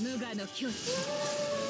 無我の境地。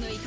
のイ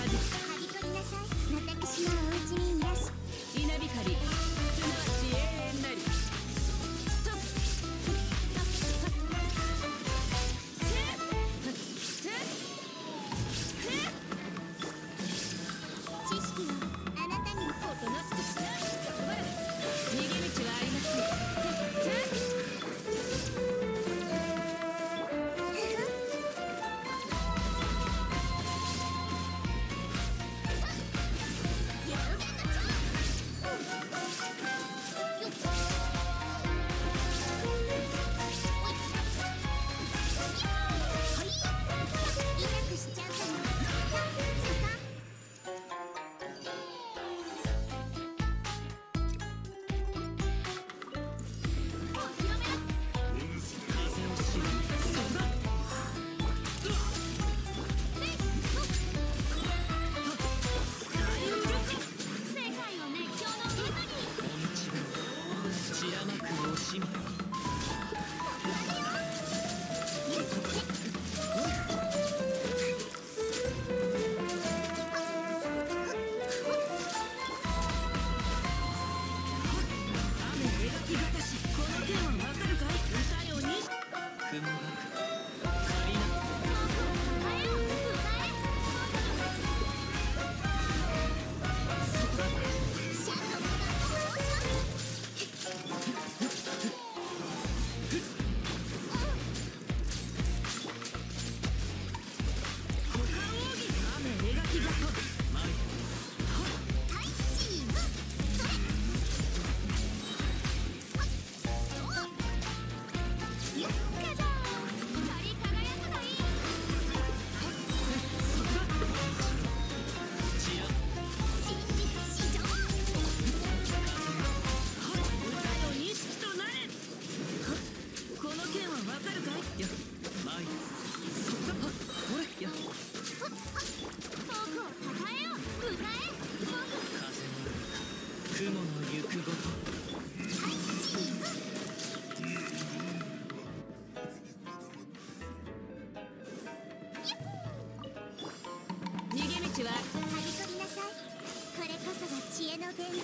見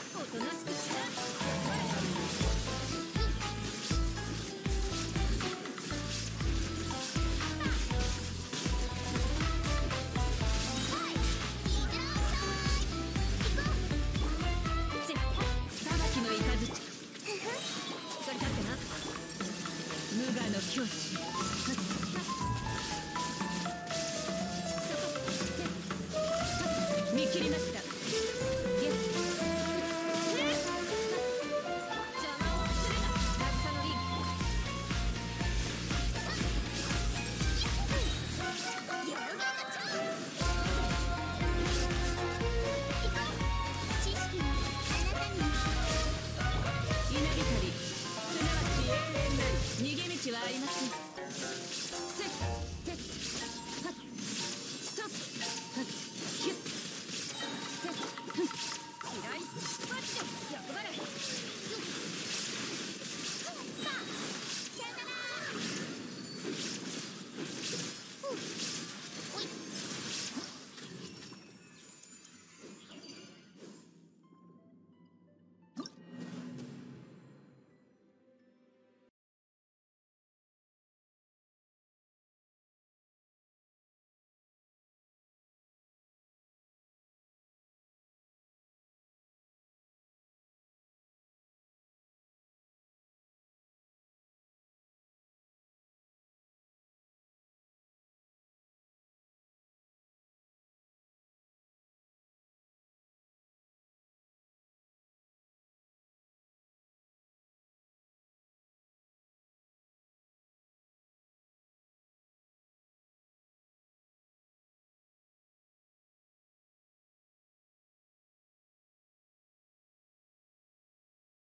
切りました